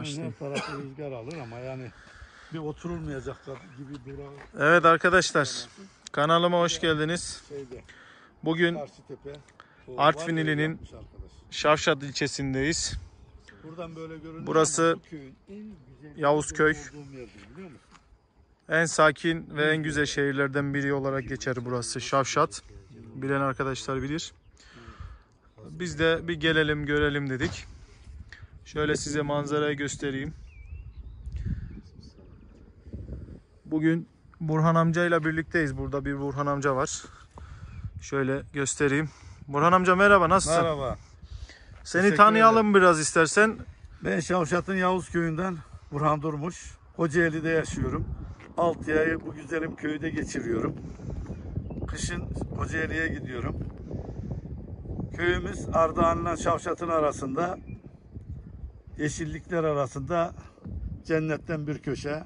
Her tarafı rüzgar alır ama yani bir oturulmayacak gibi duran Evet arkadaşlar kanalıma hoş geldiniz. şeyde Bugün Karşıtepe. Artvin ilinin- arkadaş. Şavşat ilçesindeyiz. Buradan böyle görünüyor Burası Yavuzköy. En sakin ve en güzel şehirlerden biri olarak geçer burası Şavşat. Bilen arkadaşlar bilir. Biz de bir gelelim görelim dedik. Şöyle size manzarayı göstereyim. Bugün Burhan amcayla birlikteyiz. Burada bir Burhan amca var. Şöyle göstereyim. Burhan amca merhaba nasılsın? Merhaba. Seni Teşekkür tanıyalım biraz istersen. Ben Şavşat'ın Yavuz köyünden Burhan Durmuş. Kocaeli'de yaşıyorum. 6 ayı bu güzelim köyde geçiriyorum. Kışın Kocaeli'ye gidiyorum. Köyümüz Ardahan'la Şavşat'ın arasında yeşillikler arasında cennetten bir köşe.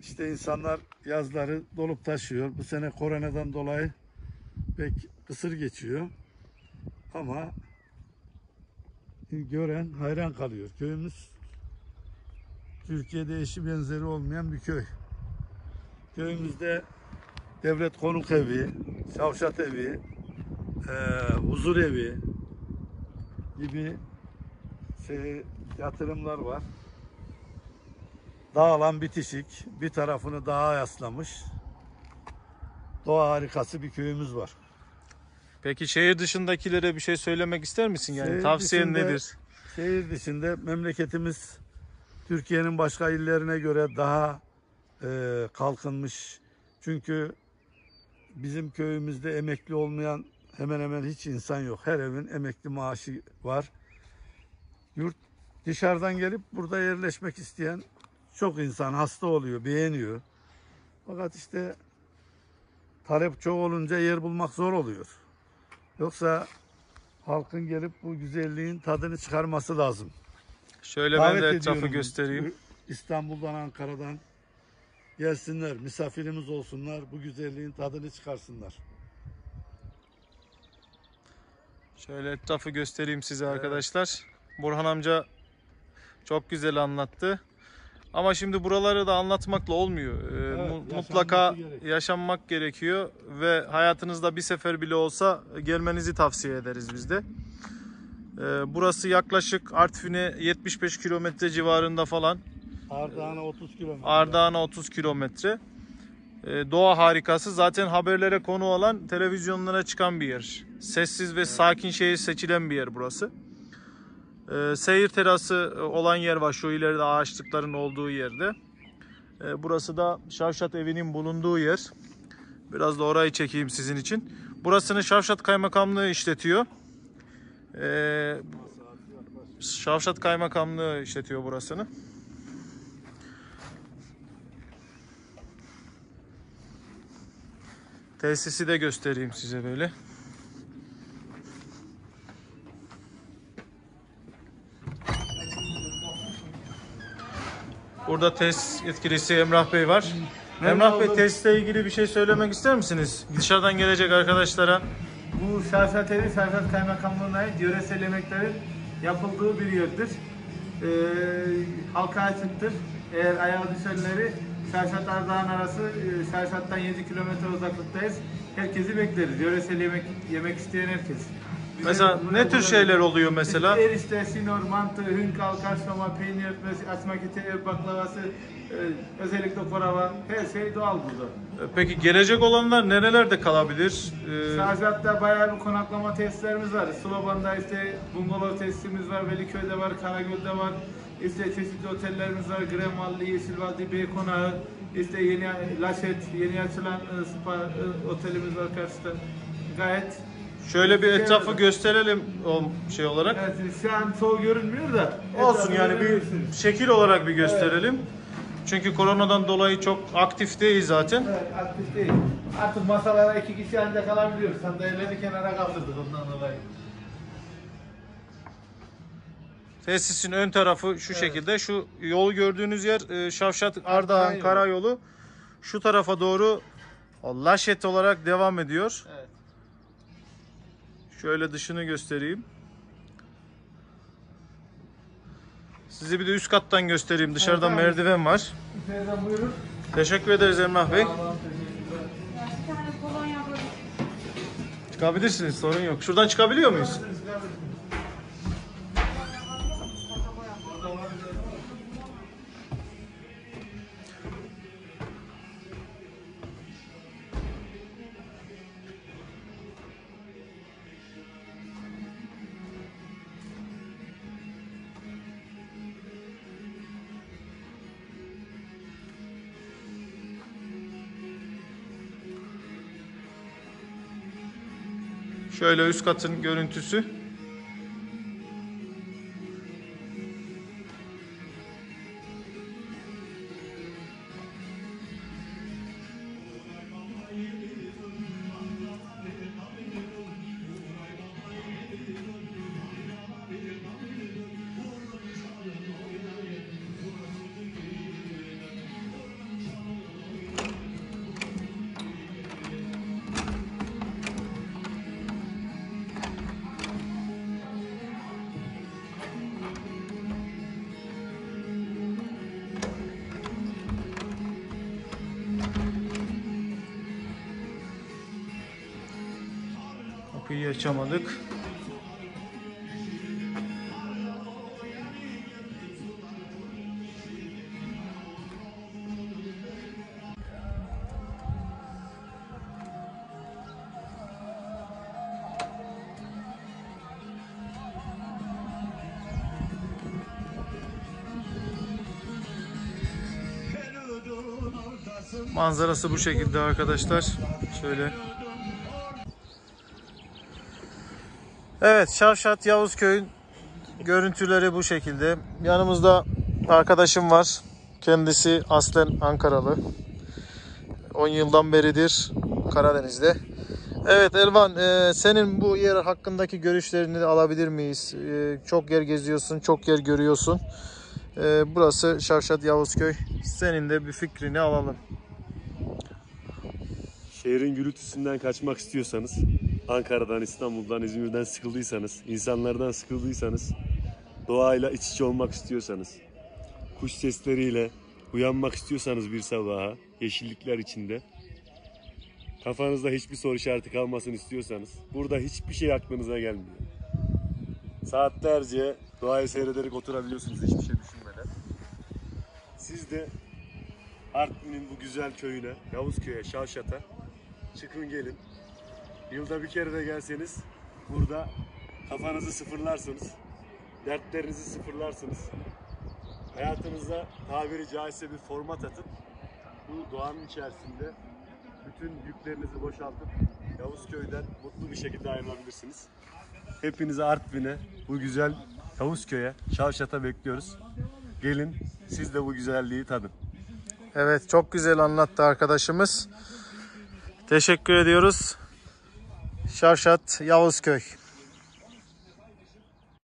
İşte insanlar yazları dolup taşıyor. Bu sene koronadan dolayı pek kısır geçiyor. Ama gören hayran kalıyor. Köyümüz Türkiye'de eşi benzeri olmayan bir köy. Köyümüzde devlet konuk evi, şavşat evi, eee, huzur evi gibi şey, yatırımlar var. Dağlan bitişik, bir tarafını dağa yaslamış. Doğa harikası bir köyümüz var. Peki şehir dışındakilere bir şey söylemek ister misin? Yani Şehir tavsiyen dışında- nedir? Şehir dışında memleketimiz Türkiye'nin başka illerine göre daha e, kalkınmış. Çünkü bizim köyümüzde emekli olmayan hemen hemen hiç insan yok. Her evin emekli maaşı var. Yurt dışarıdan gelip burada yerleşmek isteyen çok insan hasta oluyor, beğeniyor. Fakat işte talep çok olunca yer bulmak zor oluyor. Yoksa halkın gelip bu güzelliğin tadını çıkarması lazım. Şöyle ben Davet de etrafı göstereyim. İstanbul'dan, Ankara'dan gelsinler, misafirimiz olsunlar, bu güzelliğin tadını çıkarsınlar. Şöyle etrafı göstereyim size arkadaşlar. Burhan amca çok güzel anlattı. Ama şimdi buraları da anlatmakla olmuyor. Ee, Evet, mutlaka gerekiyor. yaşanmak gerekiyor ve hayatınızda bir sefer bile olsa gelmenizi tavsiye ederiz biz de. Ee, burası yaklaşık Artvin'e 75 kilometre civarında falan. Ardahan'a 30 kilometre. Ardahan'a 30 kilometre. Ee, doğa harikası. Zaten haberlere konu olan televizyonlara çıkan bir yer. Sessiz ve sakin şehir seçilen bir yer burası. Ee, seyir terası olan yer var şu ileride ağaçlıkların olduğu yerde. Ee, burası da Şavşat evinin bulunduğu yer. Biraz da orayı çekeyim sizin için. Burasını Şavşat Kaymakamlığı işletiyor. Ee, Şavşat Kaymakamlığı işletiyor burasını. Tesisi de göstereyim size böyle. Burada test yetkilisi Emrah Bey var. Emrah Bey testle ilgili bir şey söylemek ister misiniz? Dışarıdan gelecek arkadaşlara. Bu Şarşat Evi, Şarşat Kaymakamlığı'na ait yöresel yemeklerin yapıldığı bir yerdir. Ee, halka açıktır. Eğer ayağı düşenleri Şarşat Ardahan arası, e, Şarşat'tan 7 kilometre uzaklıktayız. Herkesi bekleriz. Yöresel yemek yemek isteyen herkes. Mesela ne tür şeyler oluyor mesela? Erişte, sinor, mantı, hünkal, kaşlama, peynir kiti, ev baklavası, e, özellikle korava, her şey doğal burada. Peki gelecek olanlar nerelerde kalabilir? Ee, Şarjat'ta bayağı bir konaklama tesislerimiz var. Sloban'da işte bungalov tesisimiz var, Veliköy'de var, Karagöl'de var. İşte çeşitli otellerimiz var. Gremalli, Yeşilvadi, Bey Konağı, işte yeni Laşet, yeni açılan e, spa e, otelimiz var karşıda. Gayet şöyle bir etrafı gösterelim o şey olarak. evet, şu an çoğu görünmüyor da. Olsun etrafı yani bir şekil olarak bir gösterelim. Çünkü koronadan dolayı çok aktif değil zaten. Evet, aktif değil. Artık masalara iki kişi ancak kalabiliyoruz. Sandalyeleri kenara kaldırdık ondan dolayı. Tesisin ön tarafı şu şekilde. Şu yol gördüğünüz yer e, Şavşat Ardahan Karayolu. Karayolu. Şu tarafa doğru o Laşet olarak devam ediyor. Evet. Şöyle dışını göstereyim. Sizi bir de üst kattan göstereyim. Dışarıdan Evet, merdiven var. İçeriden buyurun. Teşekkür ederiz Emrah Bey. Çıkabilirsiniz sorun yok. Şuradan çıkabiliyor muyuz? Şöyle üst katın görüntüsü. Kapıyı açamadık. Manzarası bu şekilde arkadaşlar. Şöyle. Evet, Şavşat Yavuzköy'ün görüntüleri bu şekilde. Yanımızda arkadaşım var. Kendisi aslen Ankaralı. 10 yıldan beridir Karadeniz'de. Evet Elvan, e, senin bu yer hakkındaki görüşlerini alabilir miyiz? E, çok yer geziyorsun, çok yer görüyorsun. E, burası Şavşat Yavuzköy. Senin de bir fikrini alalım. Şehrin gürültüsünden kaçmak istiyorsanız, Ankara'dan, İstanbul'dan, İzmir'den sıkıldıysanız, insanlardan sıkıldıysanız, doğayla iç içe olmak istiyorsanız, kuş sesleriyle uyanmak istiyorsanız bir sabaha, yeşillikler içinde, kafanızda hiçbir soru işareti kalmasın istiyorsanız, burada hiçbir şey aklınıza gelmiyor. Saatlerce doğayı seyrederek oturabiliyorsunuz hiçbir şey düşünmeden. Siz de Artvin'in bu güzel köyüne, Yavuzköy'e, Şavşat'a çıkın gelin. Yılda bir kere de gelseniz burada kafanızı sıfırlarsınız. Dertlerinizi sıfırlarsınız. Hayatınıza tabiri caizse bir format atıp bu doğanın içerisinde bütün yüklerinizi boşaltıp Yavuzköy'den mutlu bir şekilde ayrılabilirsiniz. Hepinizi Artvin'e, bu güzel Yavuzköy'e, Şavşat'a bekliyoruz. Gelin siz de bu güzelliği tadın. Evet, çok güzel anlattı arkadaşımız. Teşekkür ediyoruz. Şavşat Yavuzköy.